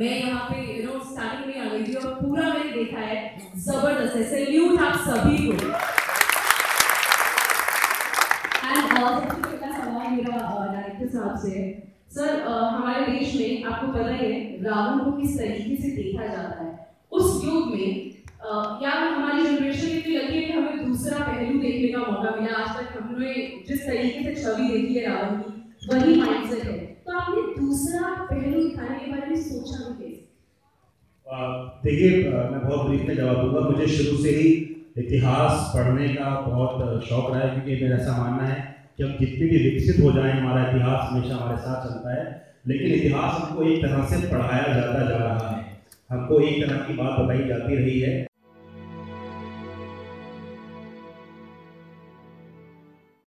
मैं यहाँ पे यू नो स्टार्टिंग में आ गई थी और पूरा मैंने देखा है। ज़बरदस्त है। सैल्यूट आप सभी को। साहब से सर हमारे देश में आपको पता ही है, रावण को किस तरीके से देखा जाता है। उस युग में या हमारी जनरेशन इतनी लगी है कि हमें दूसरा पहलू देखने का मौका मिला। आज तक हमने जिस तरीके से छवि देखी है रावण की, वही माइंडसेट है। तो आपने दूसरा पहलू दिखाने के बारे में देखिए मैं बहुत ब्रीफ में जवाब दूँगा। मुझे शुरू से ही इतिहास पढ़ने का बहुत शौक रहा है, क्योंकि मेरा ऐसा मानना है कि हम जितने भी विकसित हो जाएँ, हमारा इतिहास हमेशा हमारे साथ चलता है। लेकिन इतिहास हमको एक तरह से पढ़ाया जाता जा रहा है। हमको एक तरह की बात बताई जाती रही है।